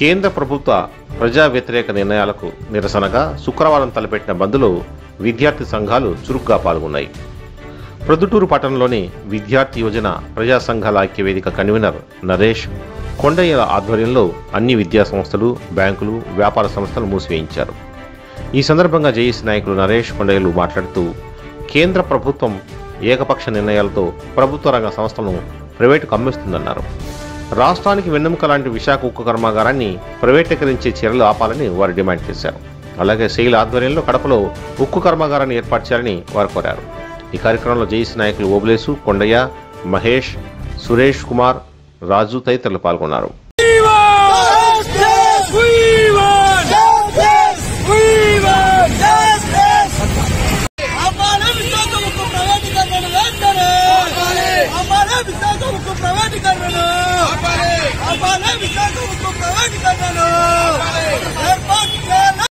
కేంద్ర ప్రభుత్వ ప్రజా వ్యతిరేక నిర్ణయాలకు నిరసనగా శుక్రవారం తలపెట్టిన బంద్లో విద్యార్థి సంఘాలు చురుగ్గా పాల్గొన్నాయి. ప్రొద్దుటూరు పట్టణంలోని విద్యార్థి యోజన ప్రజా సంఘాల ఐక్యవేదిక కన్వీనర్ నరేష్ కొండయ్యల ఆధ్వర్యంలో అన్ని విద్యా సంస్థలు బ్యాంకులు వ్యాపార సంస్థలు మూసివేయించారు. ఈ సందర్భంగా జేఏసీ నాయకులు నరేష్ కొండయ్యలు మాట్లాడుతూ కేంద్ర ప్రభుత్వం ఏకపక్ష నిర్ణయాలతో ప్రభుత్వ రంగ సంస్థలను ప్రైవేటుకు అమ్మిస్తుందన్నారు రాష్ట్రానికి వెన్నెముక లాంటి విశాఖ ఉక్కు కర్మాగారాన్ని ప్రైవేటీకరించే చర్యలు ఆపాలని వారు డిమాండ్ చేశారు. అలాగే శైల ఆధ్వర్యంలో కడపలో ఉక్కు కర్మాగారాన్ని ఏర్పాటు చేయాలని వారు కోరారు. ఈ కార్యక్రమంలో జేఏసీ నాయకులు ఓబులేసు కొండయ్య మహేష్ సురేష్ కుమార్ రాజు తదితరులు పాల్గొన్నారు. ವಿಚಾರ